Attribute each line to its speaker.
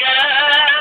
Speaker 1: وكان